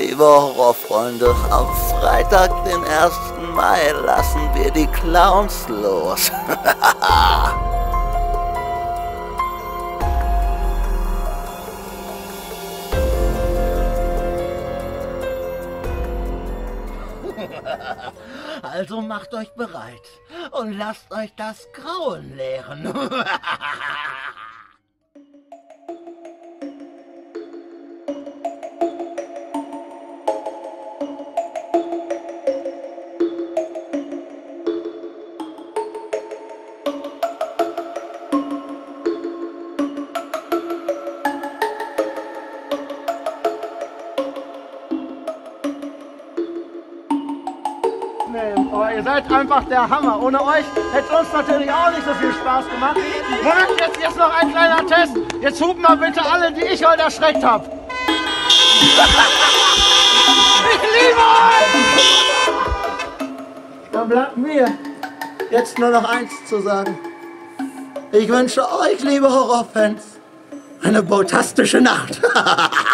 liebe Horrorfreunde, am Freitag, den 1. Mai, lassen wir die Clowns los. Also macht euch bereit und lasst euch das Grauen lehren. nehmen. Aber ihr seid einfach der Hammer. Ohne euch hätte uns natürlich auch nicht so viel Spaß gemacht. Moment, jetzt, jetzt noch ein kleiner Test. Jetzt hupen mal bitte alle, die ich heute erschreckt habe. Ich liebe euch! Dann bleibt mir jetzt nur noch eins zu sagen. Ich wünsche euch, liebe Horrorfans, eine botastische Nacht.